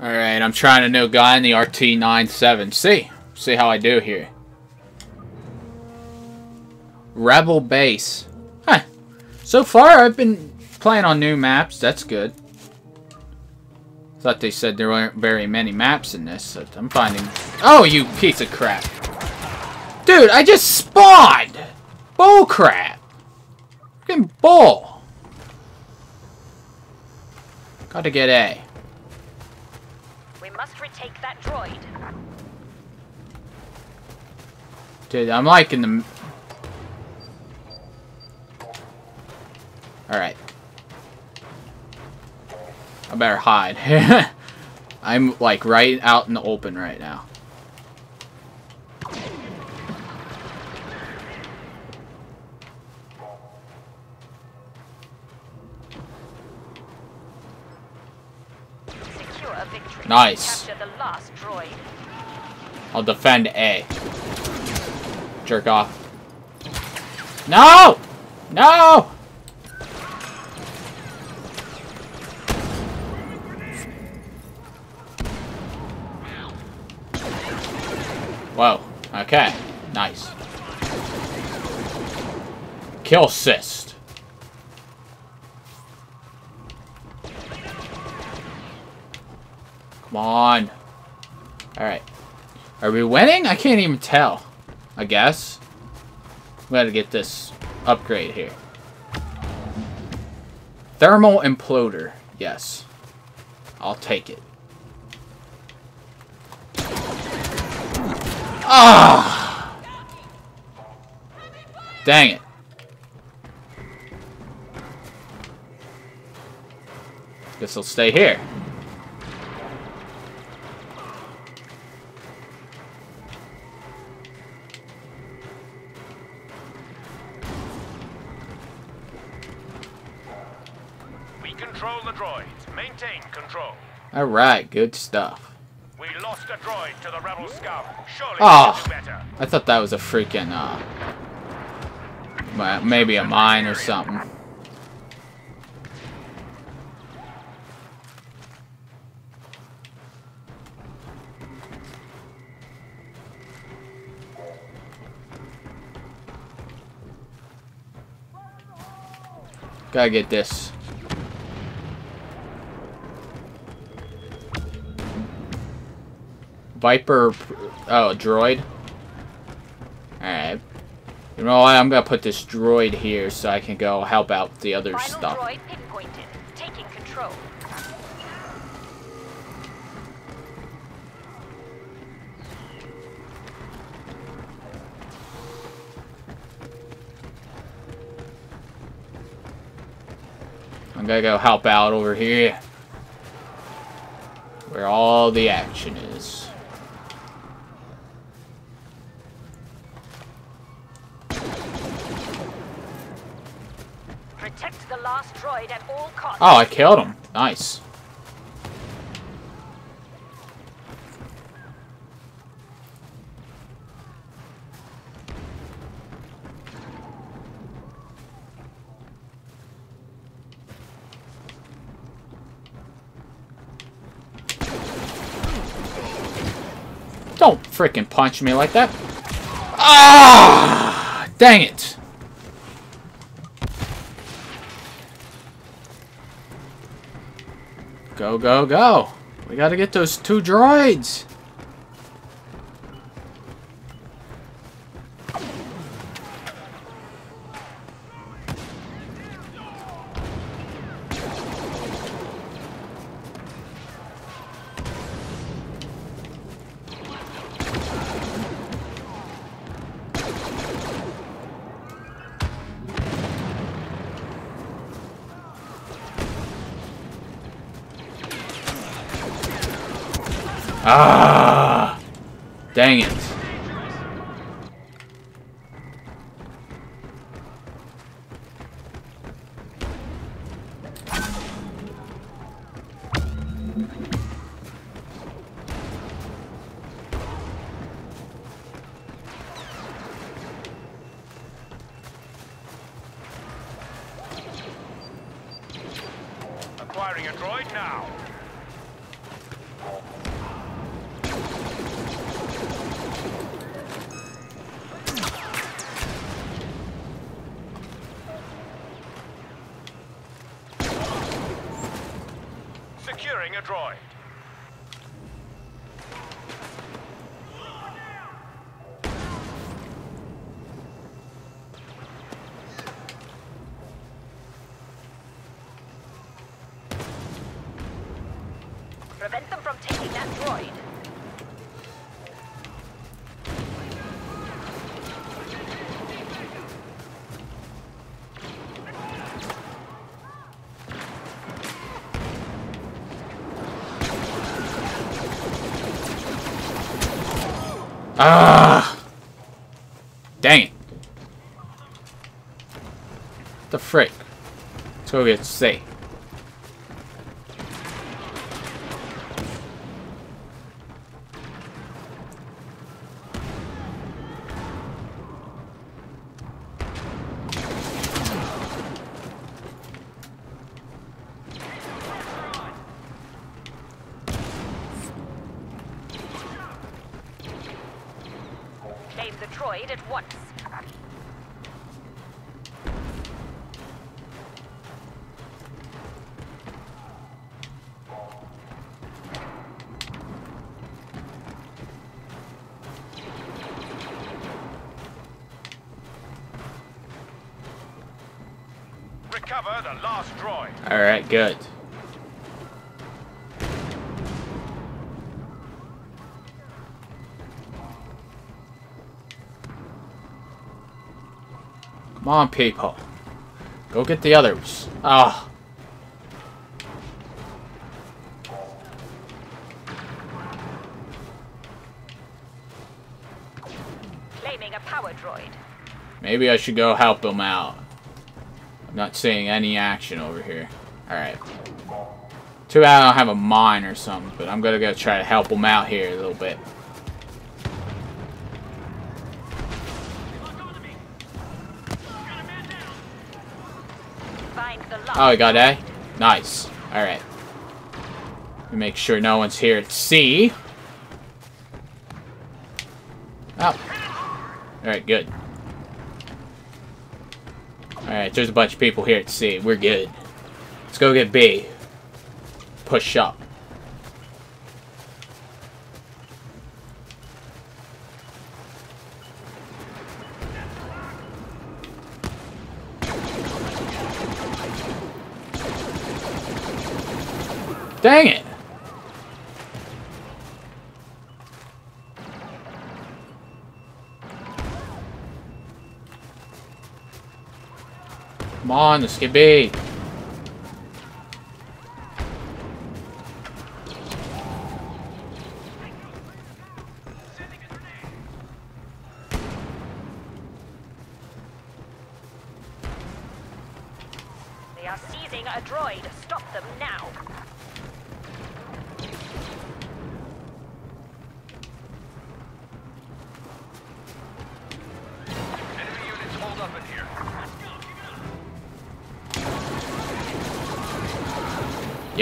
Alright, I'm trying a new guy in the RT-97. See. See how I do here. Rebel Base. Huh. So far, I've been playing on new maps. That's good. Thought they said there weren't very many maps in this. So I'm finding... Oh, you piece of crap. Dude, I just spawned! Bull crap. Fucking bull. Gotta get A. Must retake that droid. Dude, I'm liking the... Alright. I better hide. I'm, like, right out in the open right now. Secure a victory. Nice. Capture the last droid. I'll defend A. Jerk off. No! No! Whoa. Okay. Nice. Kill cyst. Come on. Alright. Are we winning? I can't even tell. I guess. We gotta get this upgrade here. Thermal imploder. Yes. I'll take it. Ah! Dang it. Guess I'll stay here. Control the droids. Maintain control. Alright, good stuff. We lost a droid to the rebel scum. Surely we can do better. I thought that was a freaking, uh... Maybe a mine or something. Gotta get this. Viper, oh, droid. Alright. You know what? I'm gonna put this droid here so I can go help out the other Final stuff. droid pinpointed. Taking control. I'm gonna go help out over here. Where all the action is. Protect the last droid at all costs. Oh, I killed him. Nice. Don't freaking punch me like that. Ah! Dang it. Go, go, go. We gotta get those two droids. Ah! Dang it. Acquiring a droid now. Securing a droid. Prevent them from taking that droid. Ah! Dang it. The frick? Let's go get C. Claim the droid at once. Recover the last droid. Alright, good. Come on, people. Go get the others. Ah. Claiming a power droid. Maybe I should go help them out. I'm not seeing any action over here. Alright. Too bad I don't have a mine or something, but I'm gonna go try to help them out here a little bit. Oh, I got A? Nice. Alright. Make sure no one's here at C. Oh. Alright, good. Alright, there's a bunch of people here at C. We're good. Let's go get B. Push up. Dang it! Come on, let's get B.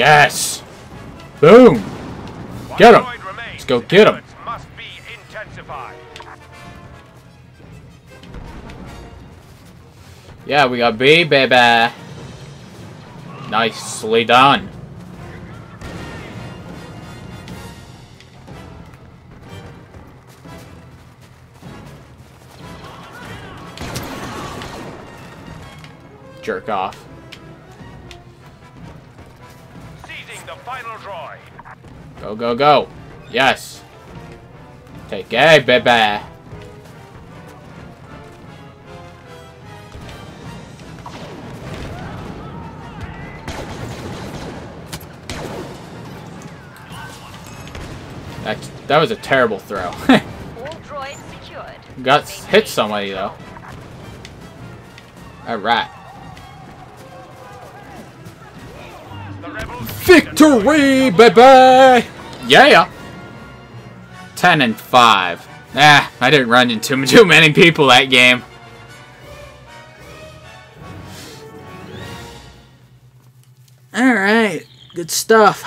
Yes! Boom! Get him! Let's go get Efforts Must be intensified. Yeah, we got B, baby. Nicely done. Jerk off. Final droid. Go, go, go. Yes. Take A, baby. That, that was a terrible throw. All. Got hit somebody though. Alright. Victory, baby! Yeah! 10 and 5. Ah, I didn't run into too many people that game. Alright, good stuff.